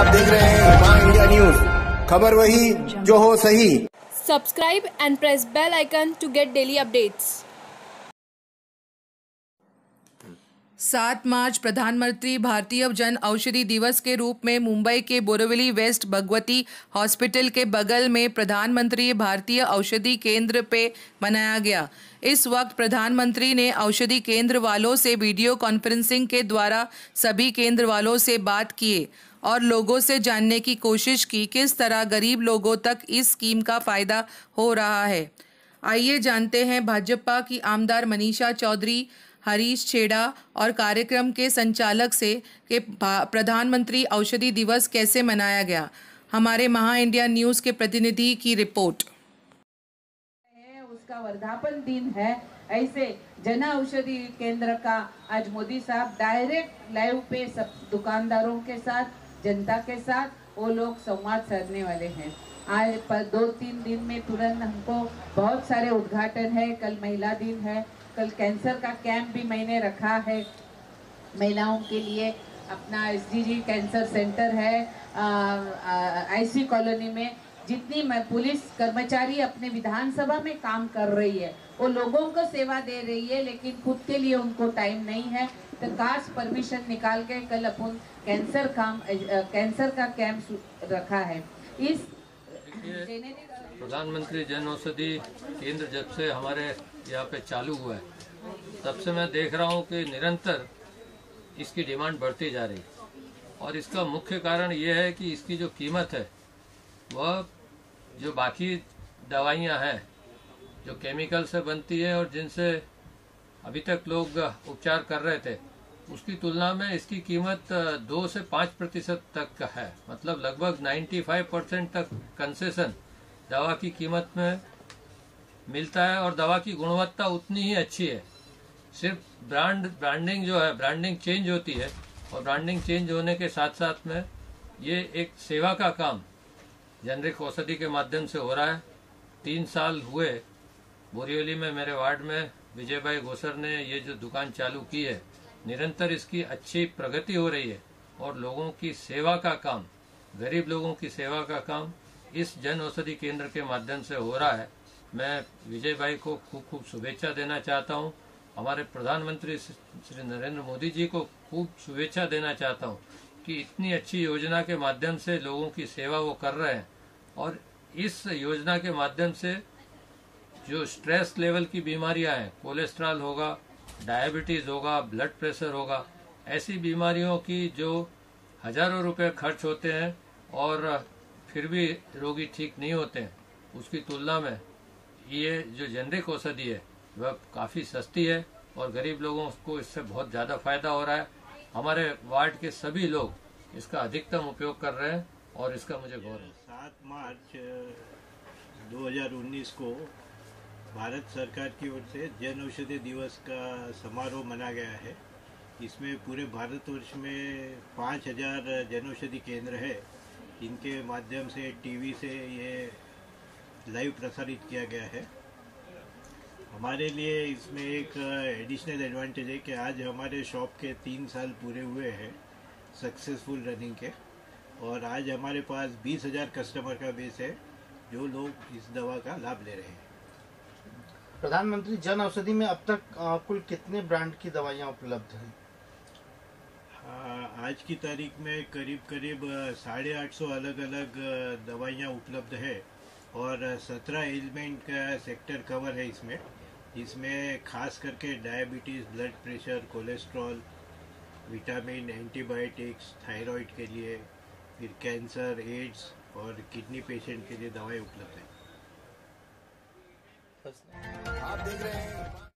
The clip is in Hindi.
आप देख रहे हैं माँ इंडिया न्यूज़। खबर वही, जो हो सही। Subscribe and press bell icon to get daily updates सात मार्च प्रधानमंत्री भारतीय जन औषधि दिवस के रूप में मुंबई के बोरीवली वेस्ट भगवती हॉस्पिटल के बगल में प्रधानमंत्री भारतीय औषधि केंद्र पे मनाया गया। इस वक्त प्रधानमंत्री ने औषधि केंद्र वालों से वीडियो कॉन्फ्रेंसिंग के द्वारा सभी केंद्र वालों से बात किए और लोगों से जानने की कोशिश की किस तरह गरीब लोगों तक इस स्कीम का फ़ायदा हो रहा है। आइए जानते हैं भाजपा की आमदार मनीषा चौधरी हरीश छेड़ा और कार्यक्रम के संचालक से कि प्रधानमंत्री औषधि दिवस कैसे मनाया गया? हमारे महा इंडिया न्यूज़ के प्रतिनिधि की रिपोर्ट। उसका वर्धापन दिन है। ऐसे जन औषधि केंद्र का आज मोदी साहब डायरेक्ट लाइव पे सब दुकानदारों के साथ, जनता के साथ वो लोग संवाद साधने वाले हैं। आज पर दो तीन दिन में तुरंत हमको बहुत सारे उद्घाटन है, कल महिला दिन है, कल कैंसर का कैंप भी मैंने रखा है, महिलाओं के लिए। अपना एस कैंसर सेंटर है आईसी कॉलोनी में। जितनी मैं, पुलिस कर्मचारी अपने विधानसभा में काम कर रही है, वो लोगों को सेवा दे रही है, लेकिन खुद के लिए उनको टाइम नहीं है। तो काश परमिशन निकाल के कल अपन कैंसर काम कैंसर का कैंप रखा है। इस प्रधानमंत्री जन औषधि केंद्र जब से हमारे यहाँ पे चालू हुआ है, तब से मैं देख रहा हूँ कि निरंतर इसकी डिमांड बढ़ती जा रही है। और इसका मुख्य कारण ये है कि इसकी जो कीमत है, वह जो बाकी दवाइयाँ हैं, जो केमिकल से बनती है और जिनसे अभी तक लोग उपचार कर रहे थे उसकी तुलना में इसकी कीमत दो से पाँच प्रतिशत तक का है। मतलब लगभग 95 परसेंट तक कंसेशन दवा की कीमत में मिलता है और दवा की गुणवत्ता उतनी ही अच्छी है। सिर्फ़ ब्रांड ब्रांडिंग जो है ब्रांडिंग चेंज होती है और ब्रांडिंग चेंज होने के साथ साथ में ये एक सेवा का काम जेनरिक औषधि के माध्यम से हो रहा है। तीन साल हुए, बोरिवली में मेरे वार्ड में विजय भाई गोसर ने ये जो दुकान चालू की है निरंतर इसकी अच्छी प्रगति हो रही है और लोगों की सेवा का काम, गरीब लोगों की सेवा का काम इस जन औषधि केंद्र के माध्यम से हो रहा है। मैं विजय भाई को खूब खूब शुभेच्छा देना चाहता हूँ। हमारे प्रधानमंत्री श्री नरेंद्र मोदी जी को खूब शुभेच्छा देना चाहता हूँ कि इतनी अच्छी योजना के माध्यम से लोगों की सेवा वो कर रहे हैं और इस योजना के माध्यम से जो स्ट्रेस लेवल की बीमारियाँ हैं, कोलेस्ट्रॉल होगा डायबिटीज़ होगा ब्लड प्रेशर होगा ऐसी बीमारियों की जो हज़ारों रुपए खर्च होते हैं और फिर भी रोगी ठीक नहीं होते हैं उसकी तुलना में ये जो जेनरिक औषधि है वह काफ़ी सस्ती है और गरीब लोगों को इससे बहुत ज़्यादा फ़ायदा हो रहा है। हमारे वार्ड के सभी लोग इसका अधिकतम उपयोग कर रहे हैं और इसका मुझे गौरव सात मार्च अ, 2019 को भारत सरकार की ओर से जन औषधि दिवस का समारोह मना गया है। इसमें पूरे भारतवर्ष में पाँच हज़ार जन औषधि केंद्र है। इनके माध्यम से टीवी से ये लाइव प्रसारित किया गया है। हमारे लिए इसमें एक एडिशनल एडवांटेज है कि आज हमारे शॉप के तीन साल पूरे हुए हैं सक्सेसफुल रनिंग के। और आज हमारे पास बीस हज़ार कस्टमर का बेस है, जो लोग इस दवा का लाभ ले रहे हैं। प्रधानमंत्री जन औषधि में अब तक कुल कितने ब्रांड की दवाइयाँ उपलब्ध हैं? हाँ, आज की तारीख में करीब करीब साढ़े आठ सौ अलग अलग दवाइयाँ उपलब्ध है और सत्रह एलिमेंट का सेक्टर कवर है इसमें। इसमें खास करके diabetes blood pressure cholesterol vitamin antibiotics thyroid के लिए फिर कैंसर एड्स और किडनी पेशेंट के लिए दवाएँ उपलब्ध हैं। आप देख रहे हैं।